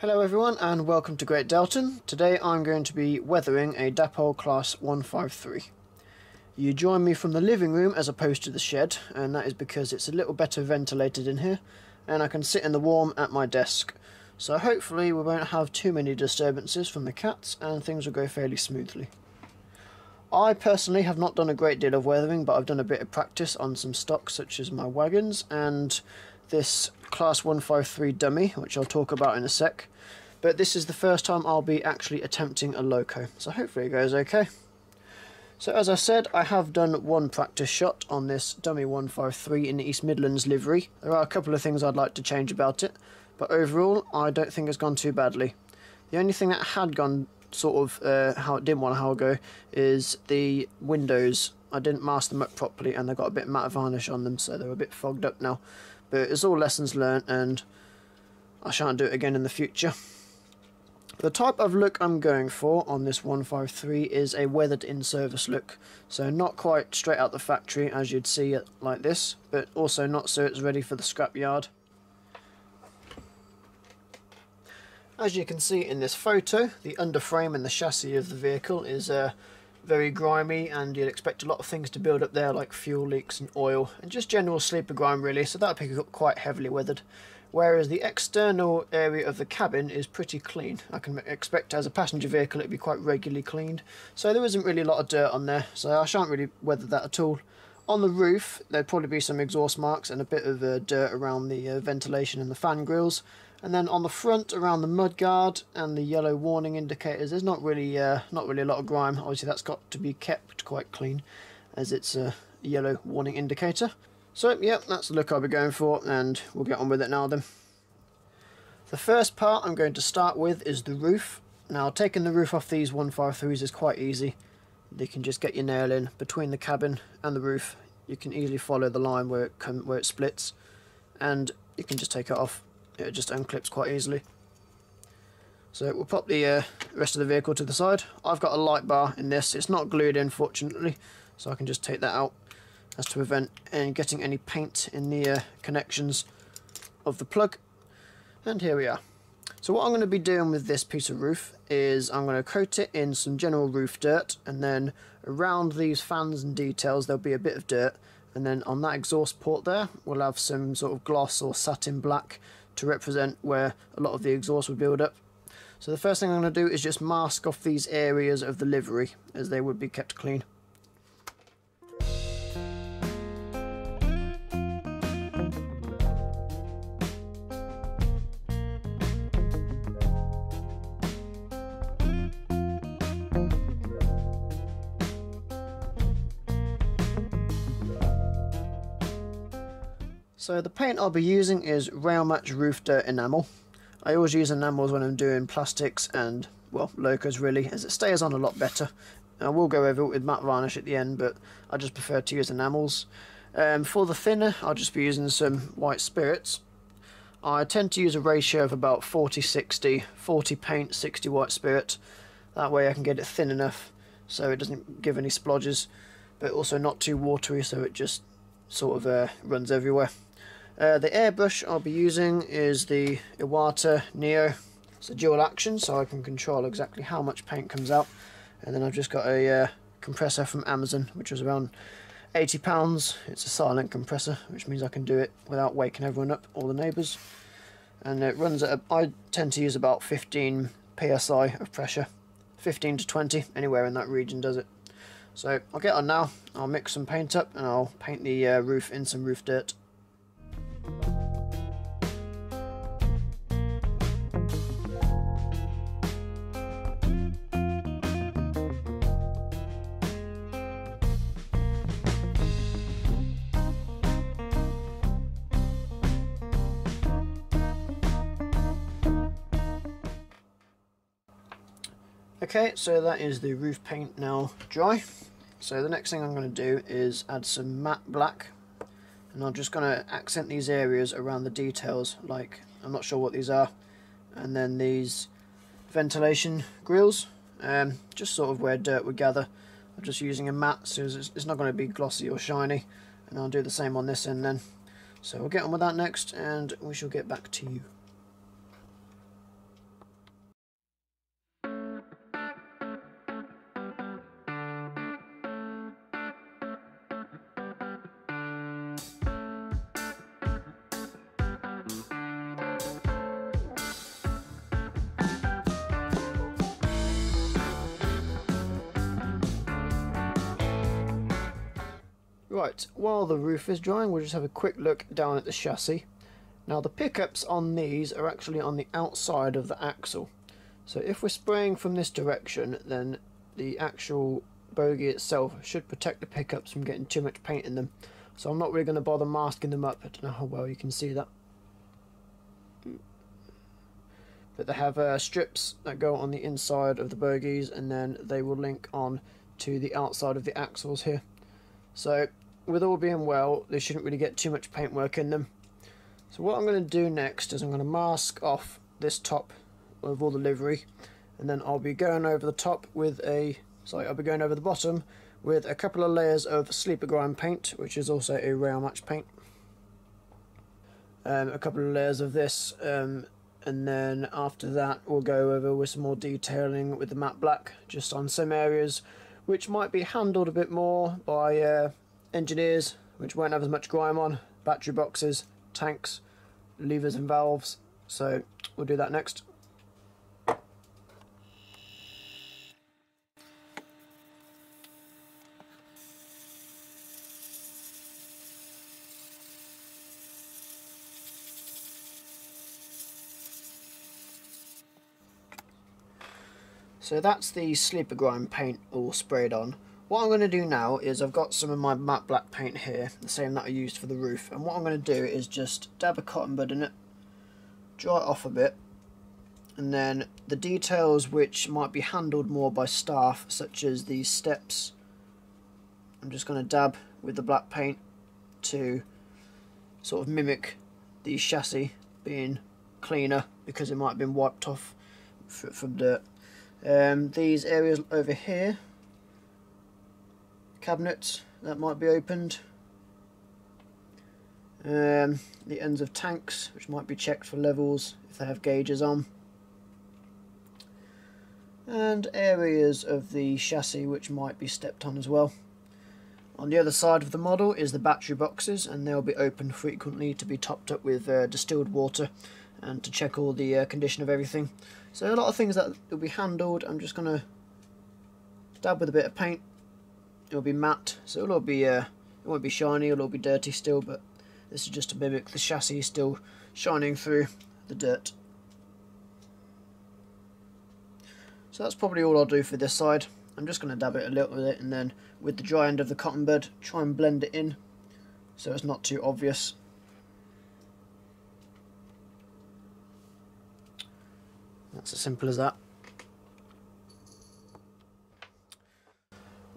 Hello everyone and welcome to Great Deltan. Today I'm going to be weathering a Dapol Class 153. You join me from the living room as opposed to the shed and that is because it's a little better ventilated in here and I can sit in the warm at my desk. So hopefully we won't have too many disturbances from the cats and things will go fairly smoothly. I personally have not done a great deal of weathering but I've done a bit of practice on some stock such as my wagons and this class 153 dummy, which I'll talk about in a sec. But this is the first time I'll be actually attempting a loco, so hopefully it goes okay. So as I said, I have done one practice shot on this dummy 153 in the East Midlands livery. There are a couple of things I'd like to change about it, but overall I don't think it's gone too badly. The only thing that had gone sort of uh, how it didn't want to go is the windows. I didn't mask them up properly and they got a bit matte varnish on them so they're a bit fogged up now. But it's all lessons learned and I shan't do it again in the future. The type of look I'm going for on this 153 is a weathered in-service look. So not quite straight out the factory as you'd see it like this, but also not so it's ready for the scrapyard. As you can see in this photo, the underframe and the chassis of the vehicle is uh, very grimy and you'd expect a lot of things to build up there like fuel leaks and oil and just general sleeper grime really so that'll pick up quite heavily weathered whereas the external area of the cabin is pretty clean. I can expect as a passenger vehicle it'd be quite regularly cleaned so there isn't really a lot of dirt on there so I shan't really weather that at all. On the roof there'd probably be some exhaust marks and a bit of uh, dirt around the uh, ventilation and the fan grills and then on the front around the mudguard and the yellow warning indicators there's not really uh, not really a lot of grime. Obviously that's got to be kept quite clean as it's a yellow warning indicator. So yeah that's the look I'll be going for and we'll get on with it now then. The first part I'm going to start with is the roof. Now taking the roof off these 153s is quite easy. You can just get your nail in between the cabin and the roof. You can easily follow the line where it, where it splits and you can just take it off it just unclips quite easily. So we'll pop the uh, rest of the vehicle to the side. I've got a light bar in this. It's not glued in, fortunately, so I can just take that out as to prevent any, getting any paint in the uh, connections of the plug. And here we are. So what I'm going to be doing with this piece of roof is I'm going to coat it in some general roof dirt and then around these fans and details there'll be a bit of dirt and then on that exhaust port there we'll have some sort of gloss or satin black to represent where a lot of the exhaust would build up. So the first thing I'm going to do is just mask off these areas of the livery as they would be kept clean. So the paint I'll be using is Railmatch Roof Dirt Enamel. I always use enamels when I'm doing plastics and, well, locos really, as it stays on a lot better. I will go over it with matte varnish at the end, but I just prefer to use enamels. Um, for the thinner, I'll just be using some white spirits. I tend to use a ratio of about 40-60, 40 paint, 60 white spirit. That way I can get it thin enough so it doesn't give any splodges, but also not too watery so it just sort of uh, runs everywhere. Uh, the airbrush I'll be using is the Iwata Neo. It's a dual action so I can control exactly how much paint comes out. And then I've just got a uh, compressor from Amazon which was around £80. It's a silent compressor which means I can do it without waking everyone up, all the neighbours. And it runs at, a, I tend to use about 15 psi of pressure. 15 to 20, anywhere in that region does it. So I'll get on now, I'll mix some paint up and I'll paint the uh, roof in some roof dirt. Okay, so that is the roof paint now dry. So the next thing I'm going to do is add some matte black. And I'm just going to accent these areas around the details like I'm not sure what these are. And then these ventilation grills um, just sort of where dirt would gather. I'm just using a matte so it's not going to be glossy or shiny. And I'll do the same on this end then. So we'll get on with that next and we shall get back to you Right, while the roof is drying, we'll just have a quick look down at the chassis. Now the pickups on these are actually on the outside of the axle. So if we're spraying from this direction, then the actual bogie itself should protect the pickups from getting too much paint in them. So I'm not really going to bother masking them up. I don't know how well you can see that. But they have uh, strips that go on the inside of the bogies and then they will link on to the outside of the axles here. So with all being well, they shouldn't really get too much paintwork in them. So what I'm going to do next is I'm going to mask off this top of all the livery and then I'll be going over the top with a, sorry, I'll be going over the bottom with a couple of layers of Sleeper Grime paint, which is also a Railmatch paint. Um, a couple of layers of this, um, and then after that we'll go over with some more detailing with the matte black, just on some areas which might be handled a bit more by uh, engineers, which won't have as much grime on, battery boxes, tanks, levers and valves. So we'll do that next. So that's the Sleeper Grime paint all sprayed on. What I'm going to do now is I've got some of my matte black paint here, the same that I used for the roof, and what I'm going to do is just dab a cotton bud in it, dry it off a bit, and then the details which might be handled more by staff, such as these steps, I'm just going to dab with the black paint to sort of mimic the chassis being cleaner because it might have been wiped off from dirt. Um, these areas over here, cabinets that might be opened. Um, the ends of tanks, which might be checked for levels if they have gauges on. And areas of the chassis which might be stepped on as well. On the other side of the model is the battery boxes and they'll be opened frequently to be topped up with uh, distilled water and to check all the uh, condition of everything. So a lot of things that will be handled, I'm just going to dab with a bit of paint. It'll be matte, so it'll be, uh, it won't be shiny, it'll be dirty still, but this is just to mimic the chassis still shining through the dirt. So that's probably all I'll do for this side. I'm just going to dab it a little bit and then with the dry end of the cotton bud try and blend it in so it's not too obvious. That's as simple as that.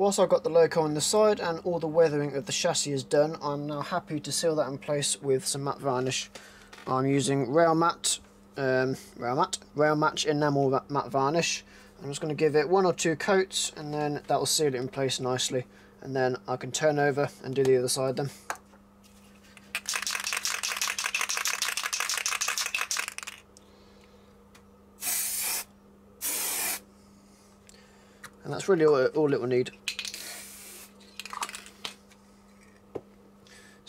Whilst I've got the loco on the side and all the weathering of the chassis is done, I'm now happy to seal that in place with some matte varnish. I'm using Rail Matte, um, Rail Matte, Railmatch Enamel Matte Varnish. I'm just going to give it one or two coats and then that will seal it in place nicely. And then I can turn over and do the other side then. and that's really all, all it will need.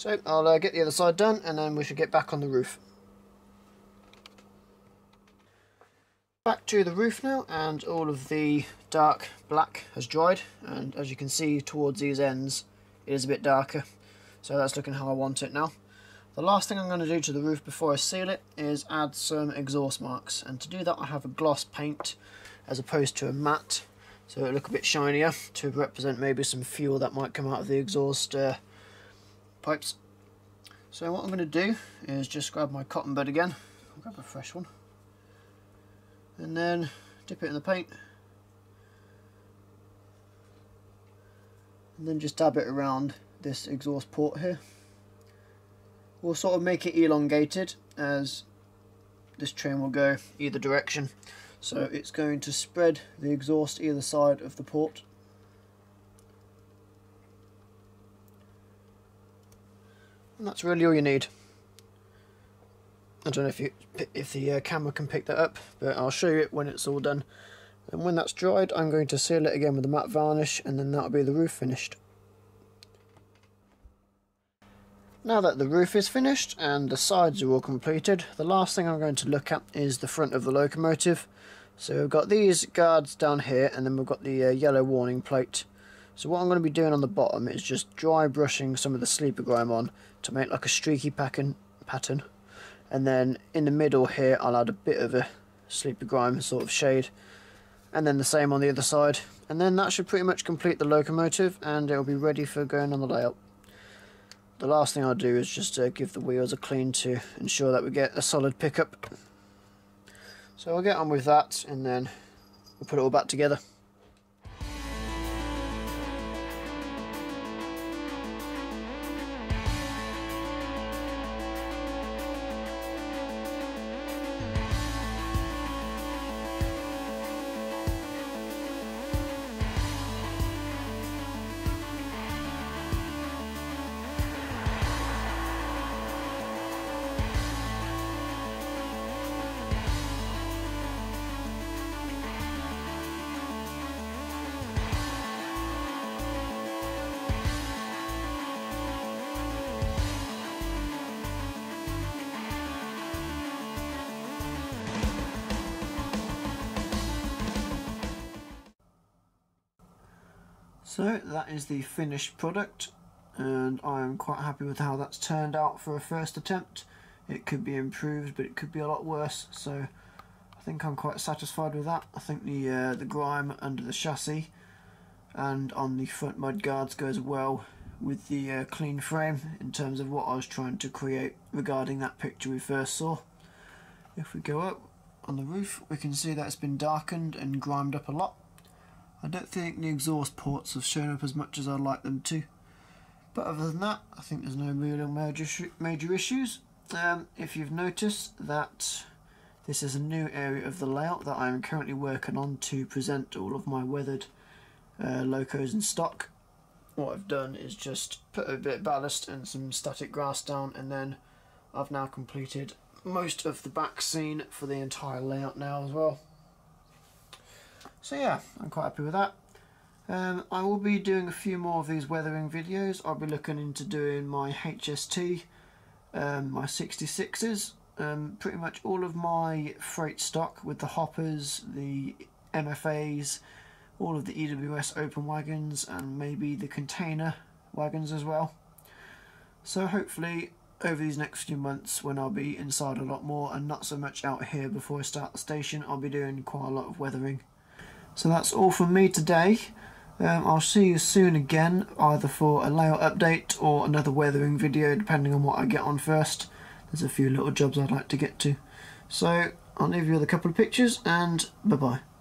So I'll uh, get the other side done and then we should get back on the roof. Back to the roof now and all of the dark black has dried and as you can see towards these ends it is a bit darker so that's looking how I want it now. The last thing I'm going to do to the roof before I seal it is add some exhaust marks and to do that I have a gloss paint as opposed to a matte so it'll look a bit shinier to represent maybe some fuel that might come out of the exhaust uh, pipes. So what I'm going to do is just grab my cotton bud again, I'll grab a fresh one, and then dip it in the paint, and then just dab it around this exhaust port here. We'll sort of make it elongated as this train will go either direction. So it's going to spread the exhaust either side of the port. And that's really all you need. I don't know if you if the uh, camera can pick that up, but I'll show you it when it's all done. And when that's dried, I'm going to seal it again with the matte varnish, and then that'll be the roof finished. Now that the roof is finished and the sides are all completed, the last thing I'm going to look at is the front of the locomotive. So we've got these guards down here and then we've got the uh, yellow warning plate So what I'm going to be doing on the bottom is just dry brushing some of the sleeper grime on to make like a streaky pattern, pattern. and then in the middle here I'll add a bit of a sleeper grime sort of shade and then the same on the other side and then that should pretty much complete the locomotive and it'll be ready for going on the layout. The last thing I'll do is just uh, give the wheels a clean to ensure that we get a solid pickup. So I'll get on with that and then we'll put it all back together. So that is the finished product and I am quite happy with how that's turned out for a first attempt. It could be improved but it could be a lot worse so I think I'm quite satisfied with that. I think the uh, the grime under the chassis and on the front mud guards goes well with the uh, clean frame in terms of what I was trying to create regarding that picture we first saw. If we go up on the roof we can see that it's been darkened and grimed up a lot I don't think the exhaust ports have shown up as much as I'd like them to. But other than that, I think there's no real major, major issues. Um, if you've noticed that this is a new area of the layout that I am currently working on to present all of my weathered uh, locos in stock. What I've done is just put a bit of ballast and some static grass down and then I've now completed most of the back scene for the entire layout now as well. So yeah, I'm quite happy with that. Um, I will be doing a few more of these weathering videos. I'll be looking into doing my HST, um, my 66s, um, pretty much all of my freight stock with the hoppers, the MFAs, all of the EWS open wagons and maybe the container wagons as well. So hopefully over these next few months when I'll be inside a lot more and not so much out here before I start the station I'll be doing quite a lot of weathering. So that's all from me today. Um, I'll see you soon again, either for a layout update or another weathering video, depending on what I get on first. There's a few little jobs I'd like to get to. So I'll leave you with a couple of pictures, and bye-bye.